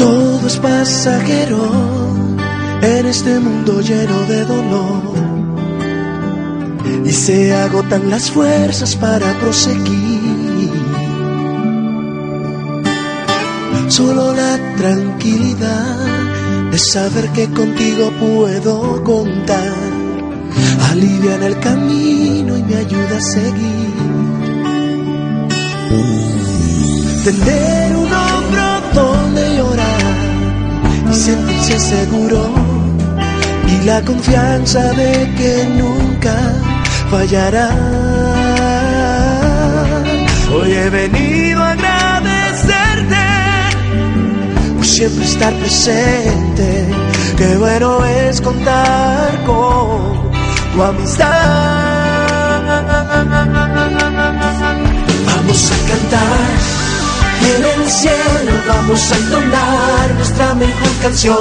Todo es pasajero en este mundo lleno de dolor. Y se agotan las fuerzas para proseguir. Solo la tranquilidad de saber que contigo puedo contar. Alivian el camino y me ayuda a seguir. Tener un seguro y la confianza de que nunca fallará. Hoy he venido a agradecerte por siempre estar presente. Qué bueno es contar con tu amistad. Vamos a cantar en el cielo, vamos a entonar nuestra mejor canción.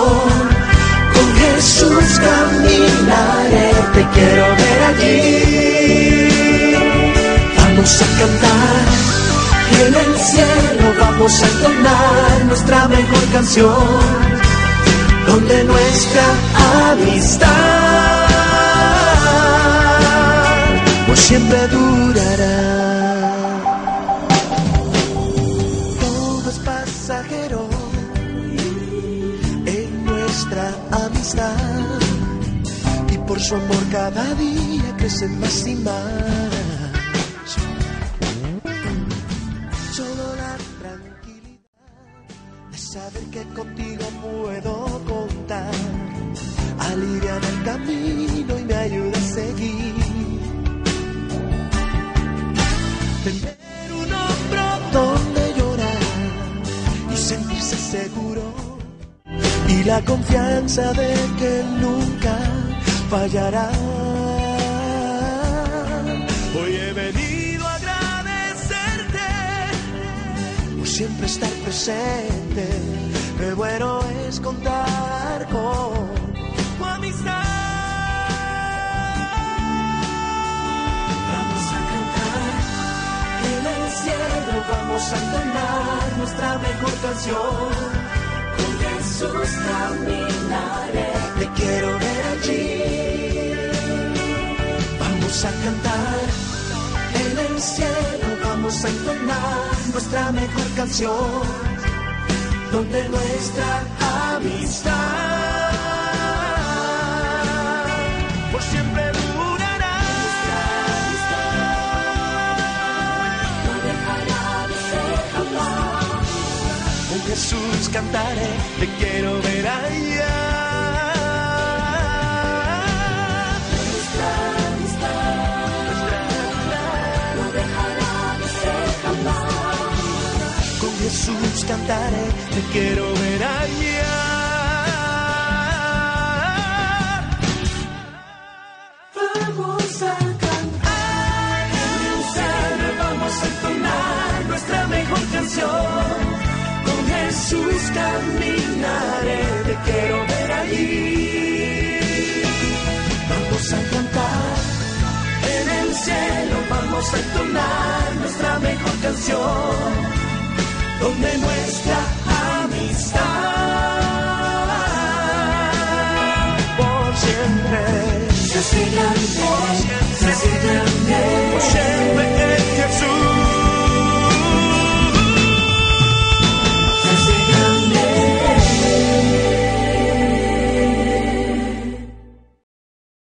Con Jesús caminaré, te quiero ver allí. Vamos a cantar en el cielo, vamos a entonar nuestra mejor canción. Donde nuestra amistad por siempre durará. Nuestra amistad y por su amor cada día crecen más y más. La confianza de que nunca fallará. Hoy he venido a agradecerte por siempre estar presente. Qué bueno es contar con tu amistad. Vamos a cantar en el cielo, vamos a entonar nuestra mejor canción. Jesús caminaré, te quiero ver allí. Vamos a cantar en el cielo, vamos a entonar nuestra mejor canción. Donde nuestra amistad Jesús cantaré, te quiero ver allá. Nuestra amistad no dejará de ser jamás. Con Jesús cantaré, te quiero ver allá. Vamos a Jesús caminaré, te quiero ver allí. Vamos a cantar en el cielo, vamos a entonar nuestra mejor canción. Donde nuestra amistad por siempre se siga